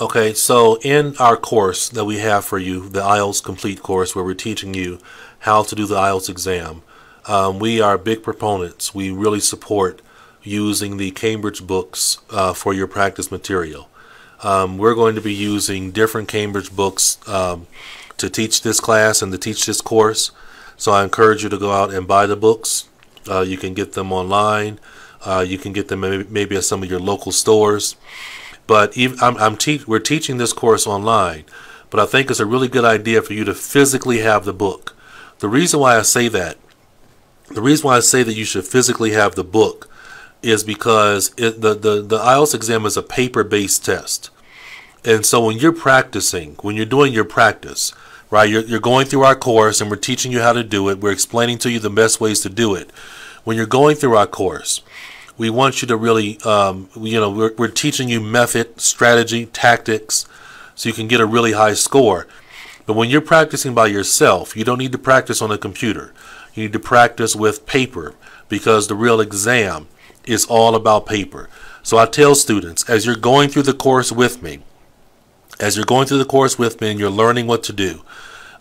Okay, so in our course that we have for you, the IELTS Complete course, where we're teaching you how to do the IELTS exam, um, we are big proponents. We really support using the Cambridge books uh, for your practice material. Um, we're going to be using different Cambridge books um, to teach this class and to teach this course. So I encourage you to go out and buy the books. Uh, you can get them online. Uh, you can get them maybe, maybe, at some of your local stores. But even, I'm, I'm te we're teaching this course online, but I think it's a really good idea for you to physically have the book. The reason why I say that, the reason why I say that you should physically have the book is because it, the, the, the IELTS exam is a paper-based test. And so when you're practicing, when you're doing your practice, right, you're, you're going through our course and we're teaching you how to do it. We're explaining to you the best ways to do it. When you're going through our course, we want you to really, um, you know, we're, we're teaching you method, strategy, tactics, so you can get a really high score. But when you're practicing by yourself, you don't need to practice on a computer. You need to practice with paper because the real exam is all about paper. So I tell students, as you're going through the course with me, as you're going through the course with me and you're learning what to do,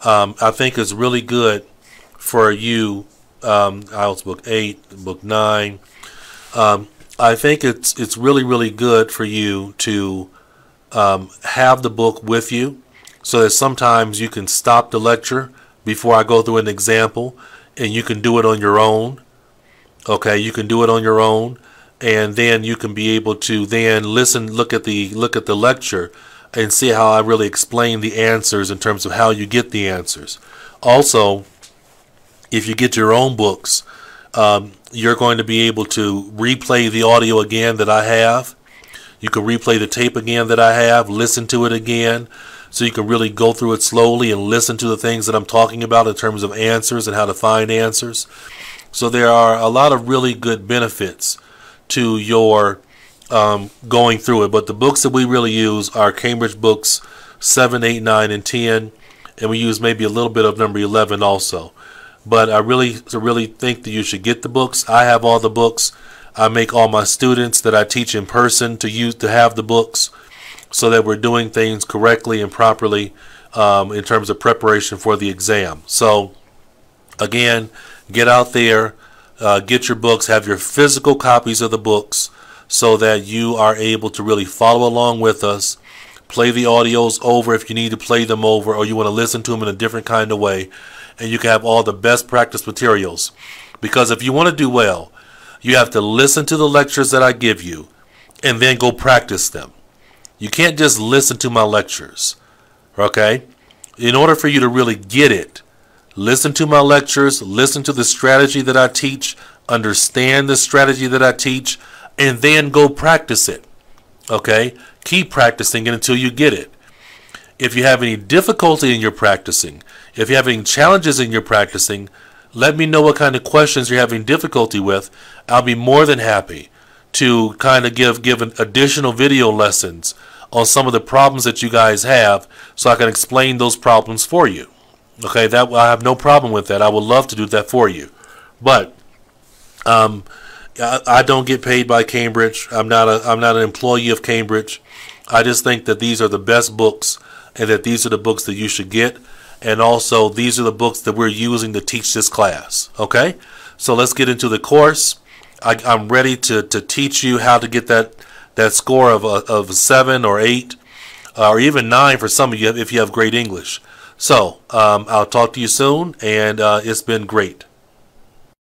um, I think it's really good for you, um, IELTS Book 8, Book 9, um, I think it's it's really really good for you to um, have the book with you, so that sometimes you can stop the lecture before I go through an example, and you can do it on your own. Okay, you can do it on your own, and then you can be able to then listen, look at the look at the lecture, and see how I really explain the answers in terms of how you get the answers. Also, if you get your own books um, you're going to be able to replay the audio again that I have. You can replay the tape again that I have, listen to it again, so you can really go through it slowly and listen to the things that I'm talking about in terms of answers and how to find answers. So there are a lot of really good benefits to your um, going through it. But the books that we really use are Cambridge books 7, 8, 9, and 10, and we use maybe a little bit of number 11 also but I really really think that you should get the books. I have all the books. I make all my students that I teach in person to use to have the books so that we're doing things correctly and properly um, in terms of preparation for the exam. So again, get out there, uh, get your books, have your physical copies of the books so that you are able to really follow along with us. Play the audios over if you need to play them over or you want to listen to them in a different kind of way and you can have all the best practice materials. Because if you want to do well, you have to listen to the lectures that I give you and then go practice them. You can't just listen to my lectures. Okay? In order for you to really get it, listen to my lectures, listen to the strategy that I teach, understand the strategy that I teach, and then go practice it. Okay? Keep practicing it until you get it. If you have any difficulty in your practicing, if you have any challenges in your practicing, let me know what kind of questions you're having difficulty with. I'll be more than happy to kind of give give additional video lessons on some of the problems that you guys have so I can explain those problems for you. Okay, that I have no problem with that. I would love to do that for you. But um, I, I don't get paid by Cambridge. I'm not a I'm not an employee of Cambridge. I just think that these are the best books and that these are the books that you should get. And also, these are the books that we're using to teach this class. Okay? So let's get into the course. I, am ready to, to teach you how to get that, that score of, a, of 7 or 8 uh, or even 9 for some of you if you have great English. So um, I'll talk to you soon, and uh, it's been great.